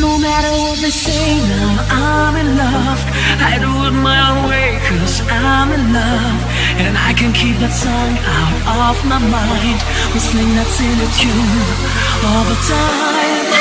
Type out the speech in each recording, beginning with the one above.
No matter what they say now, I'm in love. I do it my own way, cause I'm in love. And I can keep that song out of my mind. Whistling that silly tune all the time.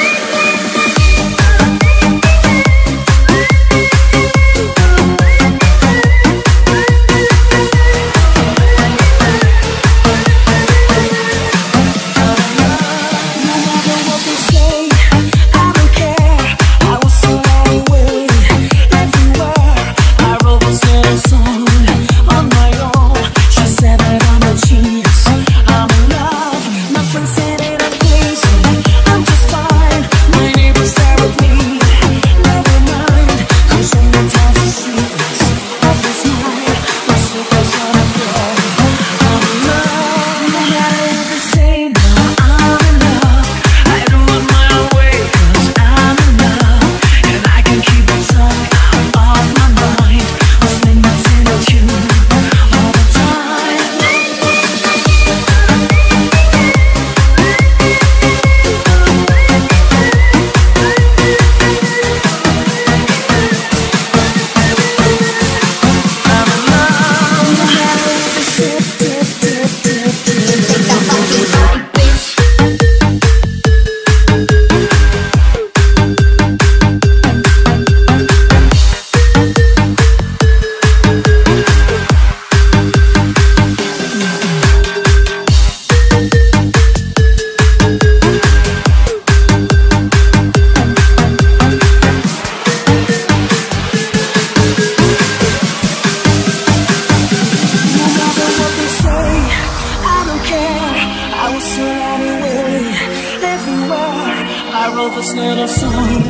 I will sail anyway, everywhere. I wrote this little song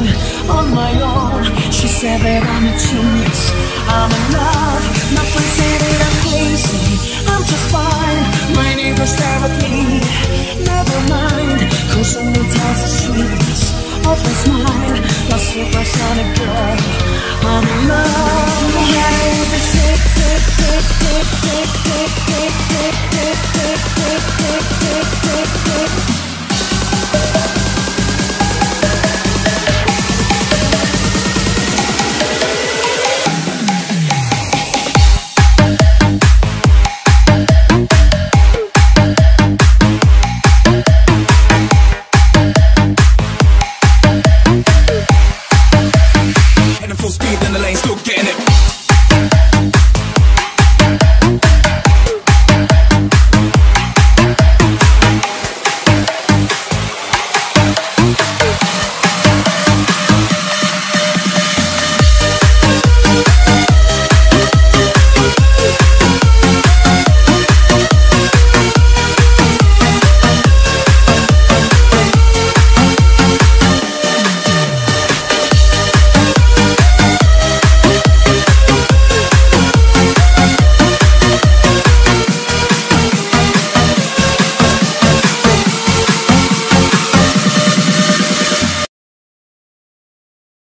on my own. She said that I'm a genius. I'm in love, My first.